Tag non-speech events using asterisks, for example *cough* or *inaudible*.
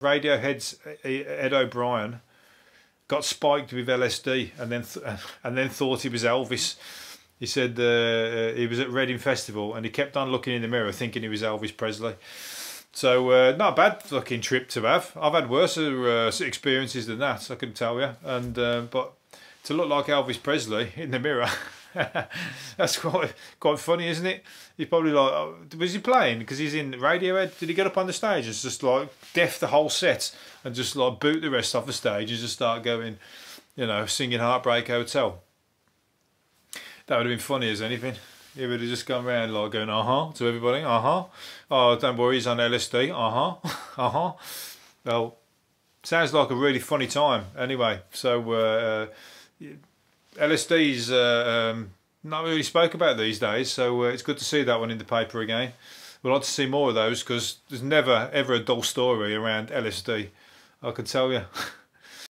Radiohead's Ed O'Brien got spiked with LSD and then th *laughs* and then thought he was Elvis. He said uh, he was at Reading Festival and he kept on looking in the mirror thinking he was Elvis Presley. So uh, not a bad fucking trip to have. I've had worse uh, experiences than that, I can tell you. And uh, but to look like Elvis Presley in the mirror. *laughs* *laughs* That's quite quite funny, isn't it? He's probably like, oh, was he playing? Because he's in Radiohead. Did he get up on the stage and just like deaf the whole set and just like boot the rest off the stage and just start going, you know, singing Heartbreak Hotel? That would have been funny as anything. He would have just gone around like going, uh huh, to everybody, uh huh. Oh, don't worry, he's on LSD, uh huh, *laughs* uh huh. Well, sounds like a really funny time anyway. So, uh, LSD's uh, um, not really spoke about these days, so uh, it's good to see that one in the paper again. We'd like to see more of those because there's never ever a dull story around LSD. I can tell you. *laughs*